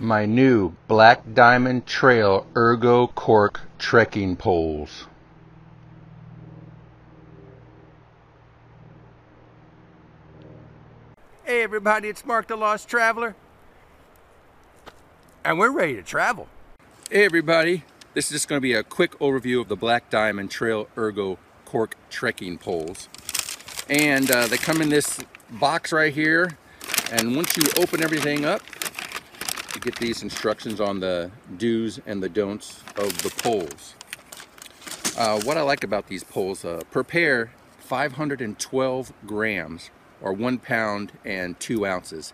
my new Black Diamond Trail Ergo Cork trekking poles. Hey everybody, it's Mark the Lost Traveler. And we're ready to travel. Hey everybody, this is just going to be a quick overview of the Black Diamond Trail Ergo Cork trekking poles. And uh, they come in this box right here. And once you open everything up, you get these instructions on the do's and the don'ts of the poles. Uh, what I like about these poles, uh, per pair, 512 grams or one pound and two ounces.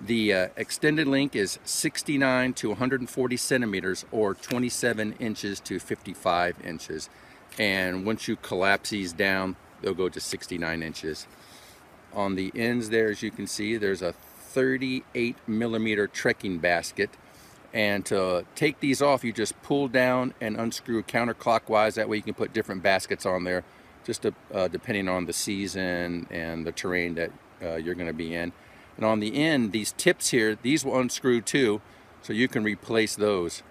The uh, extended link is 69 to 140 centimeters or 27 inches to 55 inches. And once you collapse these down, they'll go to 69 inches. On the ends there, as you can see, there's a 38 millimeter trekking basket. And to take these off, you just pull down and unscrew counterclockwise. That way you can put different baskets on there, just to, uh, depending on the season and the terrain that uh, you're going to be in. And on the end, these tips here, these will unscrew too, so you can replace those.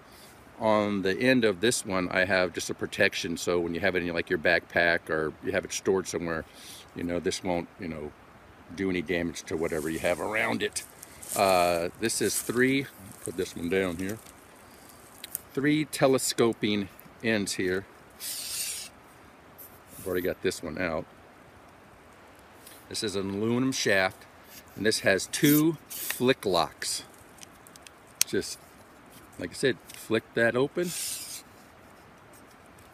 On the end of this one, I have just a protection, so when you have it in like your backpack or you have it stored somewhere, you know, this won't, you know, do any damage to whatever you have around it. Uh, this is three, put this one down here, three telescoping ends here. I've already got this one out. This is an aluminum shaft, and this has two flick locks. Just, like I said, flick that open,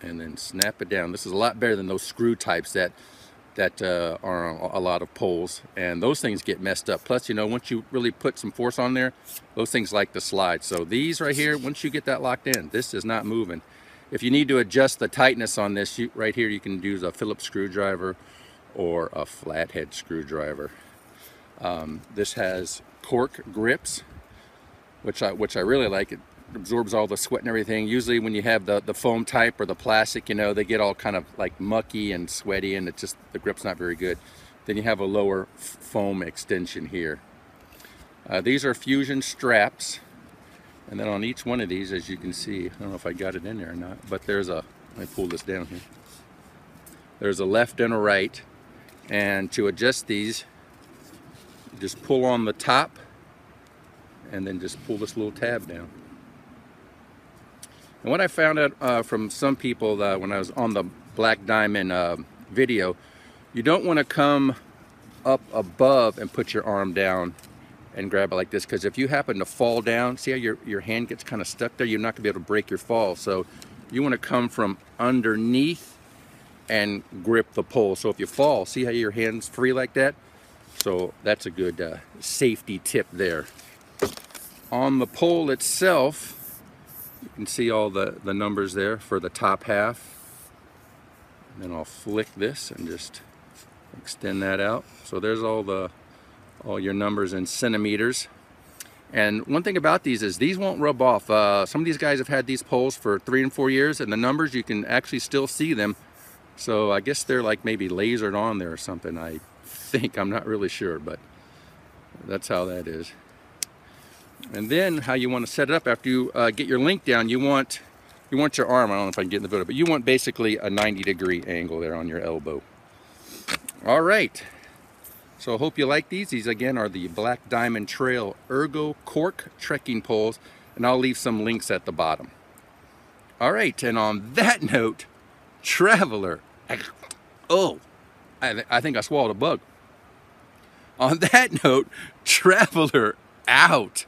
and then snap it down. This is a lot better than those screw types that that uh, are a lot of poles and those things get messed up. Plus you know once you really put some force on there those things like to slide. So these right here once you get that locked in this is not moving. If you need to adjust the tightness on this you, right here you can use a Phillips screwdriver or a flathead screwdriver. Um, this has cork grips which I which I really like it absorbs all the sweat and everything. Usually when you have the, the foam type or the plastic, you know, they get all kind of like mucky and sweaty and it just, the grip's not very good. Then you have a lower foam extension here. Uh, these are fusion straps. And then on each one of these, as you can see, I don't know if I got it in there or not, but there's a, let me pull this down here. There's a left and a right. And to adjust these, just pull on the top and then just pull this little tab down. And what I found out uh, from some people that when I was on the Black Diamond uh, video, you don't want to come up above and put your arm down and grab it like this because if you happen to fall down, see how your, your hand gets kind of stuck there? You're not going to be able to break your fall. So you want to come from underneath and grip the pole. So if you fall, see how your hand's free like that? So that's a good uh, safety tip there. On the pole itself, you can see all the, the numbers there for the top half. And then I'll flick this and just extend that out. So there's all the all your numbers in centimeters. And one thing about these is these won't rub off. Uh, some of these guys have had these poles for three and four years and the numbers you can actually still see them. So I guess they're like maybe lasered on there or something. I think, I'm not really sure, but that's how that is. And then how you want to set it up after you uh, get your link down, you want you want your arm, I don't know if I can get in the video, but you want basically a 90 degree angle there on your elbow. All right. So I hope you like these. These again are the Black Diamond Trail Ergo Cork trekking poles, and I'll leave some links at the bottom. All right, and on that note, traveler, oh, I, th I think I swallowed a bug. On that note, traveler out.